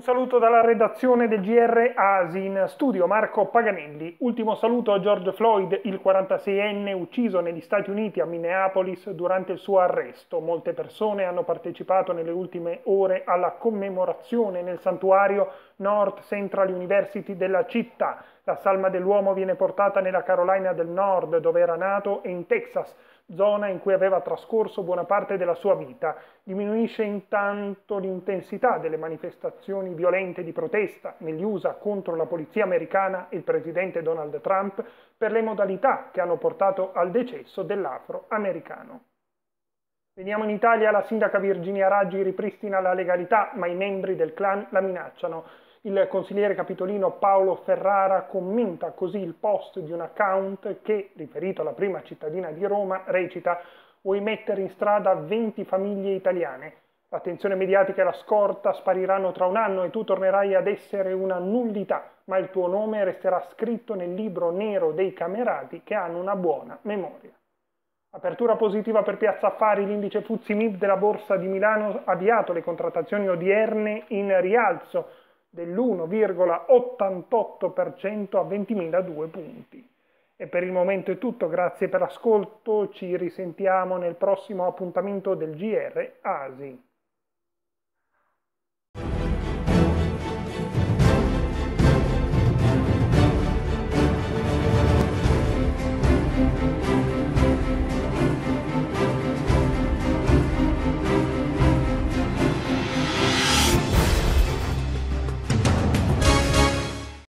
saluto dalla redazione del GR Asi in studio Marco Paganelli. Ultimo saluto a George Floyd, il 46enne ucciso negli Stati Uniti a Minneapolis durante il suo arresto. Molte persone hanno partecipato nelle ultime ore alla commemorazione nel santuario North Central University della città. La salma dell'uomo viene portata nella Carolina del Nord, dove era nato, e in Texas, zona in cui aveva trascorso buona parte della sua vita. Diminuisce intanto l'intensità delle manifestazioni violente di protesta negli USA contro la polizia americana e il presidente Donald Trump per le modalità che hanno portato al decesso dell'afroamericano. Veniamo in Italia, la sindaca Virginia Raggi ripristina la legalità, ma i membri del clan la minacciano. Il consigliere capitolino Paolo Ferrara commenta così il post di un account che, riferito alla prima cittadina di Roma, recita Vuoi mettere in strada 20 famiglie italiane? L'attenzione mediatica e la scorta spariranno tra un anno e tu tornerai ad essere una nullità, ma il tuo nome resterà scritto nel libro nero dei camerati che hanno una buona memoria. Apertura positiva per Piazza Affari, l'indice Fuzzi MIB della Borsa di Milano ha avviato le contrattazioni odierne in rialzo dell'1,88% a 20.002 punti. E per il momento è tutto, grazie per l'ascolto, ci risentiamo nel prossimo appuntamento del GR Asi.